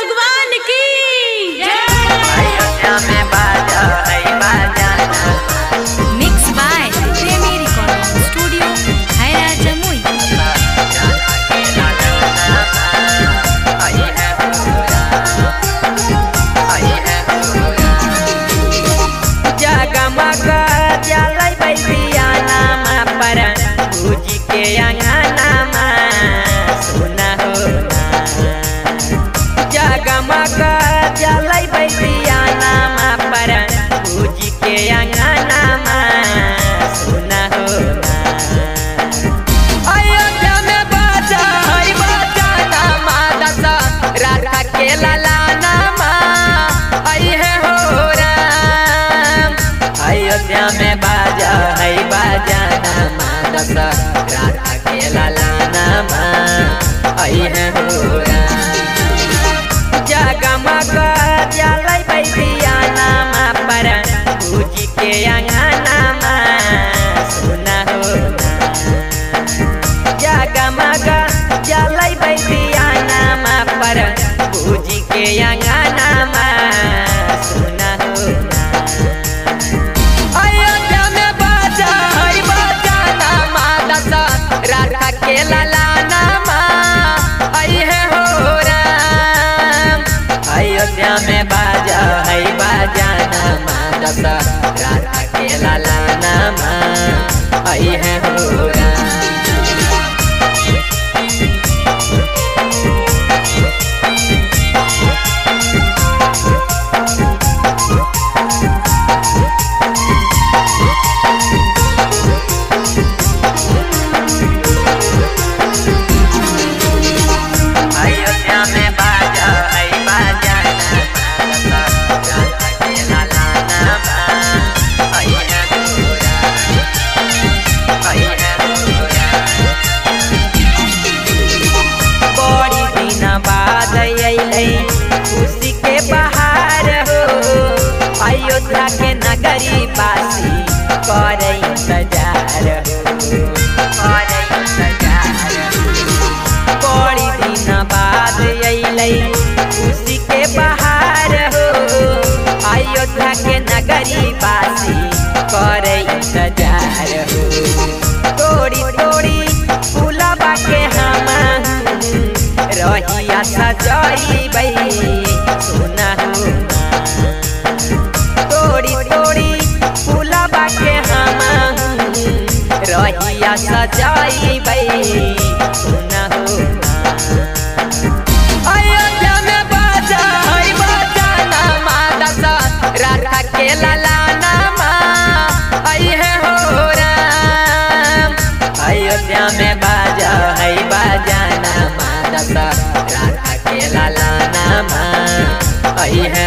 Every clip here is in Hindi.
भगवान की में बाजा है बाजा नामा दशा राधा के ललानामा आई है हो राम जगमग जलै बैबिया के नगरी बासी करे इंतज़ार? करे इंतज़ार? बाद अयोध्या के नगरी बासी करे इंतज़ार? हो के हम। रहिया सजइबै सुना रहिया सजइबै सुना हो अयोध्या में दशा राधा के अयोध्या में। बाजा है दशा राधा के है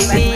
baby.